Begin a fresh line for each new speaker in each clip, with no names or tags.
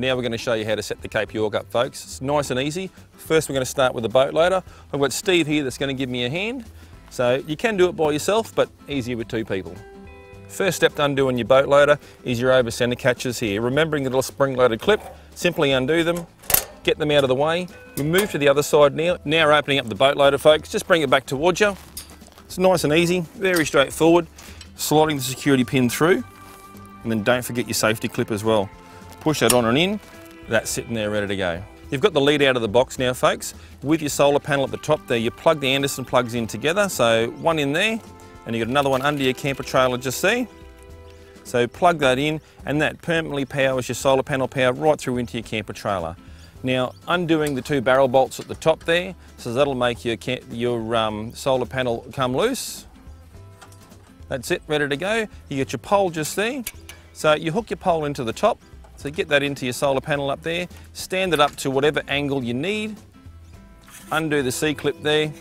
Now we're going to show you how to set the Cape York up, folks. It's nice and easy. First, we're going to start with the boat loader. I've got Steve here that's going to give me a hand. So you can do it by yourself, but easier with two people. First step to undoing your boat loader is your over center catches here. Remembering the little spring loaded clip, simply undo them, get them out of the way. We move to the other side now. Now we're opening up the boat loader, folks. Just bring it back towards you. It's nice and easy, very straightforward. Sliding the security pin through, and then don't forget your safety clip as well. Push that on and in, that's sitting there ready to go. You've got the lead out of the box now, folks. With your solar panel at the top there, you plug the Anderson plugs in together. So one in there, and you've got another one under your camper trailer just there. So plug that in, and that permanently powers your solar panel power right through into your camper trailer. Now, undoing the two barrel bolts at the top there, so that'll make your, your um, solar panel come loose. That's it, ready to go. You get your pole just there. So you hook your pole into the top, so get that into your solar panel up there, stand it up to whatever angle you need, undo the C-clip there,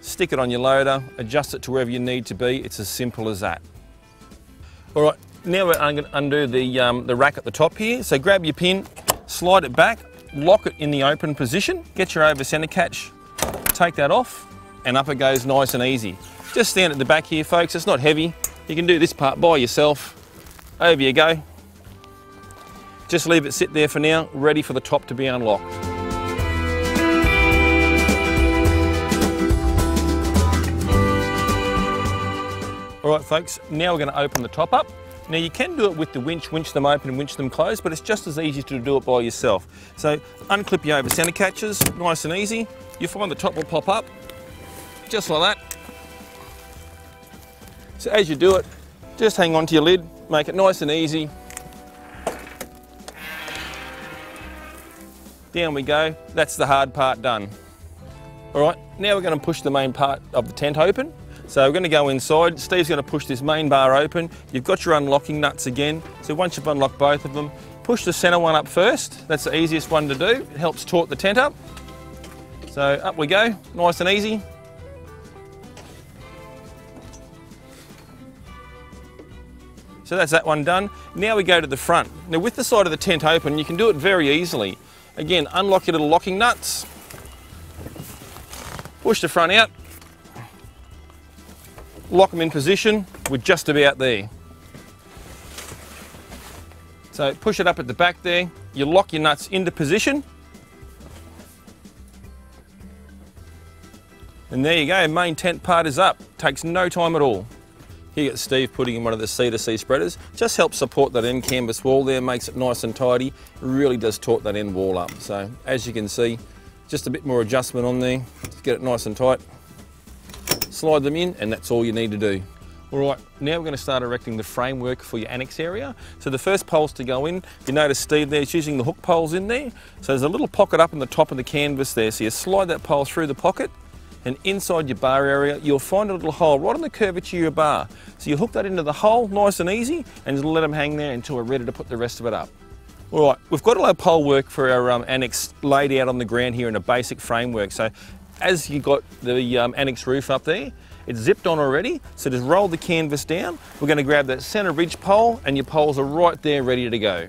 stick it on your loader, adjust it to wherever you need to be. It's as simple as that. All right, now we're going to undo the, um, the rack at the top here. So grab your pin, slide it back, lock it in the open position, get your over center catch, take that off, and up it goes nice and easy. Just stand at the back here, folks. It's not heavy. You can do this part by yourself. Over you go. Just leave it sit there for now, ready for the top to be unlocked. All right, folks, now we're gonna open the top up. Now you can do it with the winch, winch them open and winch them closed, but it's just as easy to do it by yourself. So unclip your over center catches, nice and easy. You find the top will pop up, just like that. So as you do it, just hang on to your lid, make it nice and easy. Down we go, that's the hard part done. All right, now we're gonna push the main part of the tent open. So we're going to go inside. Steve's going to push this main bar open. You've got your unlocking nuts again. So once you've unlocked both of them, push the centre one up first. That's the easiest one to do. It helps taut the tent up. So up we go, nice and easy. So that's that one done. Now we go to the front. Now with the side of the tent open, you can do it very easily. Again, unlock your little locking nuts. Push the front out, lock them in position, we're just about there. So push it up at the back there, you lock your nuts into position. And there you go, main tent part is up. Takes no time at all. Here you got Steve putting in one of the C2C spreaders. Just helps support that end canvas wall there, makes it nice and tidy. Really does taut that end wall up. So as you can see, just a bit more adjustment on there to get it nice and tight slide them in, and that's all you need to do. All right, now we're going to start erecting the framework for your annex area. So the first poles to go in, you notice Steve there is using the hook poles in there. So there's a little pocket up in the top of the canvas there. So you slide that pole through the pocket and inside your bar area, you'll find a little hole right on the curvature of your bar. So you hook that into the hole, nice and easy, and just let them hang there until we're ready to put the rest of it up. All right, we've got a lot of pole work for our um, annex laid out on the ground here in a basic framework. So as you got the um, annex roof up there, it's zipped on already, so just roll the canvas down. We're gonna grab that center ridge pole and your poles are right there ready to go.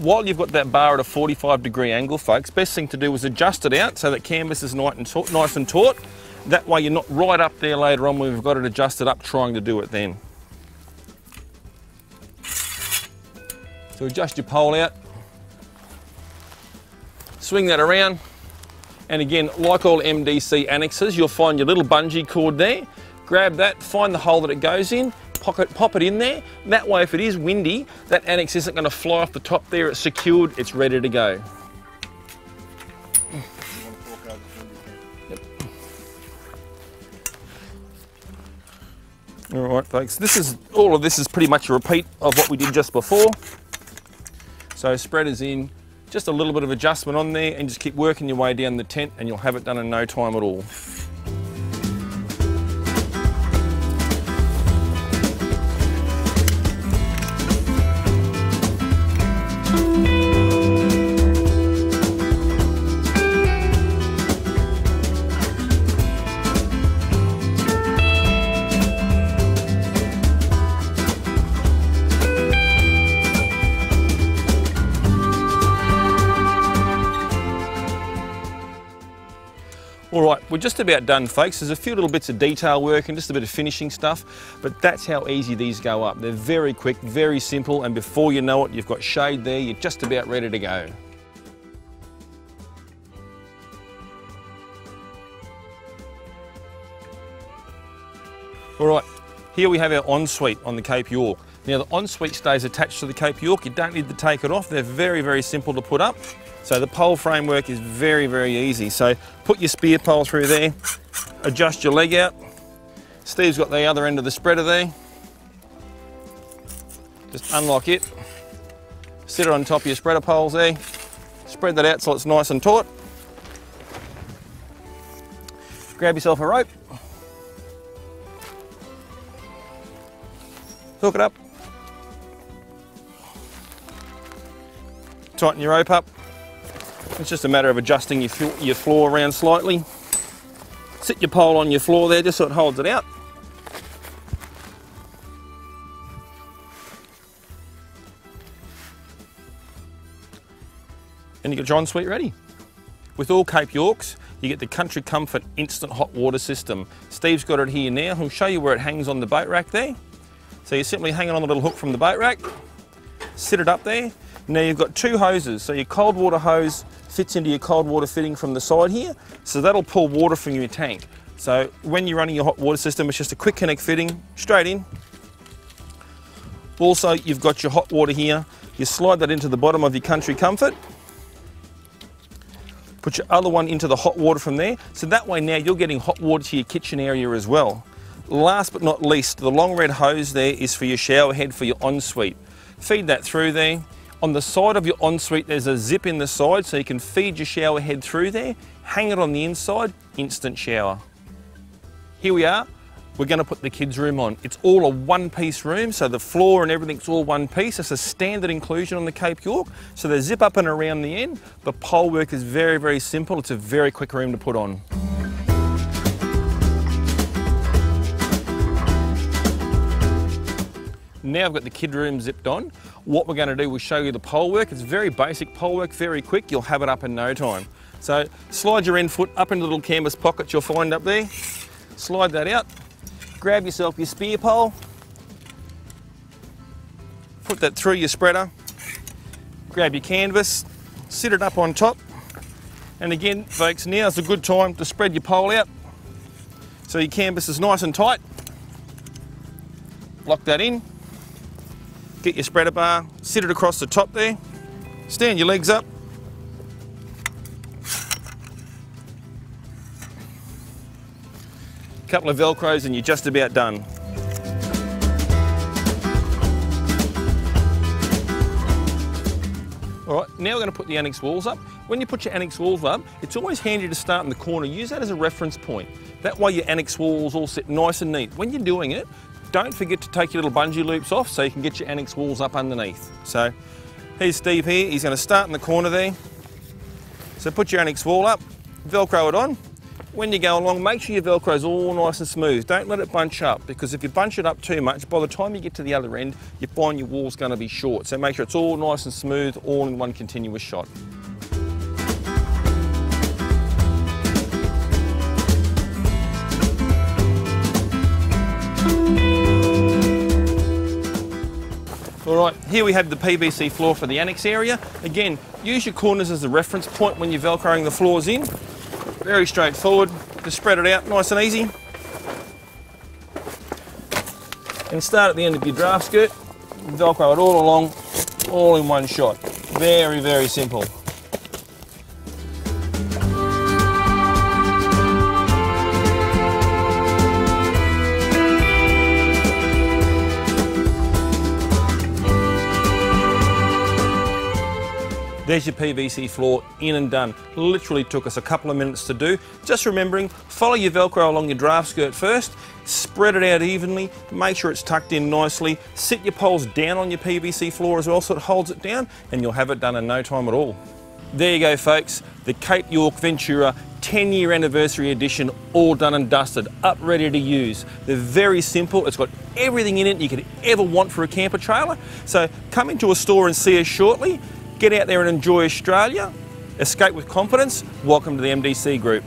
While you've got that bar at a 45 degree angle, folks, best thing to do is adjust it out so that canvas is nice and, taut, nice and taut. That way you're not right up there later on when we've got it adjusted up trying to do it then. So adjust your pole out, swing that around, and again, like all MDC annexes, you'll find your little bungee cord there. Grab that, find the hole that it goes in, pocket, pop it in there. That way, if it is windy, that annex isn't going to fly off the top there. It's secured, it's ready to go. All right, folks, this is, all of this is pretty much a repeat of what we did just before. So spreaders in, just a little bit of adjustment on there and just keep working your way down the tent and you'll have it done in no time at all. All right, we're just about done, folks. There's a few little bits of detail work and just a bit of finishing stuff, but that's how easy these go up. They're very quick, very simple, and before you know it, you've got shade there, you're just about ready to go. All right, here we have our ensuite on the Cape York. Now the ensuite stays attached to the Cape York. You don't need to take it off. They're very, very simple to put up. So the pole framework is very, very easy. So put your spear pole through there, adjust your leg out. Steve's got the other end of the spreader there. Just unlock it. Sit it on top of your spreader poles there. Spread that out so it's nice and taut. Grab yourself a rope. Hook it up. Tighten your rope up. It's just a matter of adjusting your, your floor around slightly. Sit your pole on your floor there just so it holds it out. And you got John ensuite ready. With all Cape Yorks, you get the Country Comfort Instant Hot Water System. Steve's got it here now. He'll show you where it hangs on the boat rack there. So you simply hang it on the little hook from the boat rack, sit it up there. Now you've got two hoses. So your cold water hose fits into your cold water fitting from the side here. So that'll pull water from your tank. So when you're running your hot water system, it's just a quick connect fitting, straight in. Also, you've got your hot water here. You slide that into the bottom of your Country Comfort. Put your other one into the hot water from there. So that way now you're getting hot water to your kitchen area as well. Last but not least, the long red hose there is for your shower head for your ensuite. Feed that through there. On the side of your ensuite, there's a zip in the side so you can feed your shower head through there, hang it on the inside, instant shower. Here we are. We're going to put the kids' room on. It's all a one-piece room, so the floor and everything's all one piece. It's a standard inclusion on the Cape York. So they zip up and around the end. The pole work is very, very simple. It's a very quick room to put on. Now I've got the kid room zipped on. What we're going to do, we'll show you the pole work. It's very basic pole work, very quick. You'll have it up in no time. So slide your end foot up into the little canvas pocket you'll find up there. Slide that out. Grab yourself your spear pole. Put that through your spreader. Grab your canvas. Sit it up on top. And again, folks, now's a good time to spread your pole out. So your canvas is nice and tight. Lock that in. Get your spreader bar, sit it across the top there, stand your legs up. A couple of Velcros and you're just about done. All right, now we're going to put the annex walls up. When you put your annex walls up, it's always handy to start in the corner. Use that as a reference point. That way your annex walls all sit nice and neat. When you're doing it, don't forget to take your little bungee loops off so you can get your annex walls up underneath. So here's Steve here, he's going to start in the corner there. So put your annex wall up, Velcro it on. When you go along, make sure your Velcro is all nice and smooth. Don't let it bunch up because if you bunch it up too much, by the time you get to the other end, you find your wall's going to be short. So make sure it's all nice and smooth, all in one continuous shot. All right, here we have the PVC floor for the annex area. Again, use your corners as a reference point when you're velcroing the floors in. Very straightforward, just spread it out nice and easy. And start at the end of your draft skirt, velcro it all along, all in one shot. Very, very simple. There's your PVC floor in and done. Literally took us a couple of minutes to do. Just remembering, follow your Velcro along your draft skirt first, spread it out evenly, make sure it's tucked in nicely, sit your poles down on your PVC floor as well so it holds it down and you'll have it done in no time at all. There you go folks, the Cape York Venturer 10 year anniversary edition all done and dusted, up ready to use. They're very simple, it's got everything in it you could ever want for a camper trailer. So come into a store and see us shortly, get out there and enjoy Australia, escape with confidence, welcome to the MDC group.